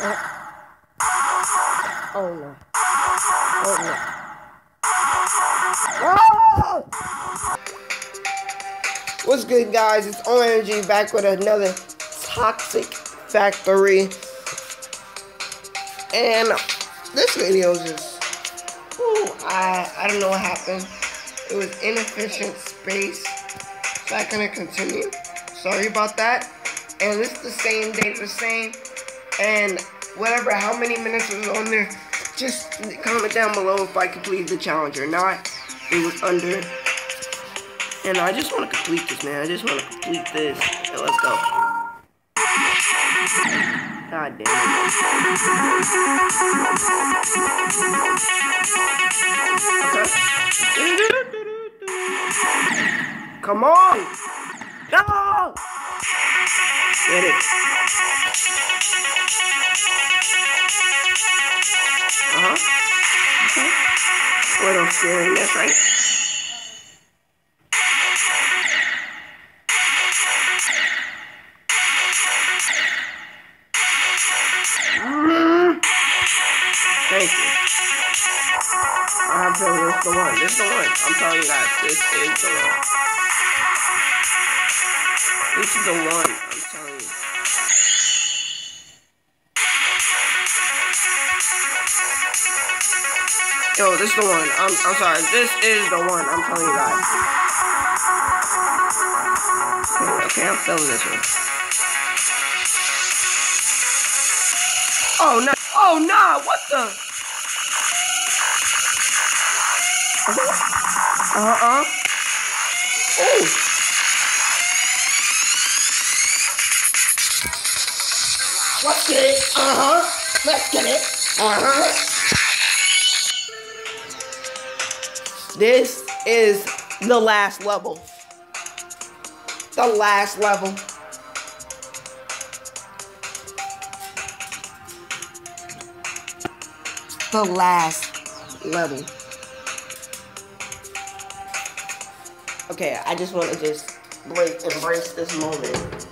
Oh no. Oh no. Oh! What's good, guys? It's O Energy back with another Toxic Factory. And this video is just. Ooh, I, I don't know what happened. It was inefficient space. So I couldn't continue. Sorry about that. And it's the same day, the same. And whatever, how many minutes was on there, just comment down below if I completed the challenge or not. It was under. And I just want to complete this, man. I just want to complete this. So let's go. God damn it. Okay. Come on! Go! Get it. Uh-huh. Okay. Little scariness, right? Thank you. I have feeling this is the one. This is the one. I'm telling you guys, this is the one. This is the one. I'm telling you. Yo, this is the one. I'm, I'm sorry. This is the one. I'm telling you guys. Okay, okay I'm feeling this one. Oh no! Oh no! What the? Uh uh. Let's get it. Uh huh. Let's get it. Uh huh. This is the last level. The last level. The last level. Okay, I just want to just embrace this moment.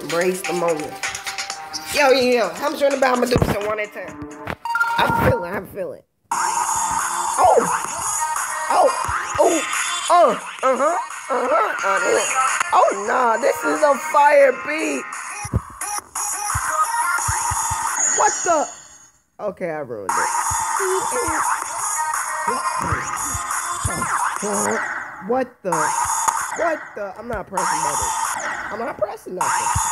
Embrace the moment. Yo, yo, yo, I'm gonna do this one at a time? I'm feeling, I'm feeling. Oh! Oh! Oh! Uh! Uh-huh! Uh-huh! Uh, oh, nah, this is a fire beat! What the? Okay, I ruined it. What the? What the? I'm not pressing buttons. I'm not pressing nothing.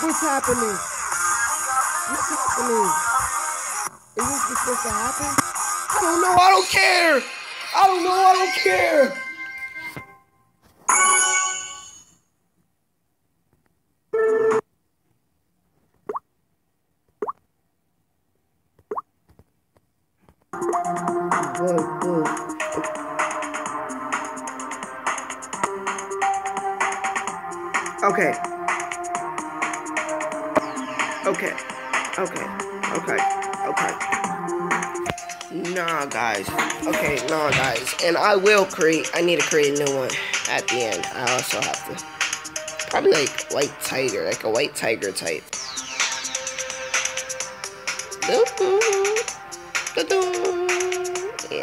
What's happening? What's happening? Is this supposed to happen? I don't know, I don't care! Don't care! Okay. Okay. Okay. Okay. Okay. Nah, guys. Okay, nah, guys. And I will create, I need to create a new one at the end. I also have to. Probably like white tiger, like a white tiger type. Yeah.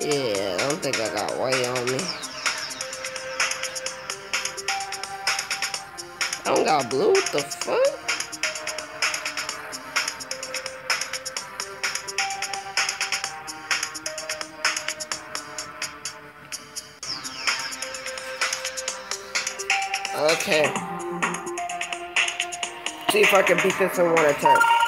Yeah, I don't think I got white on me. Don't got blue, what the fuck? Okay. See if I can beat this in one attempt.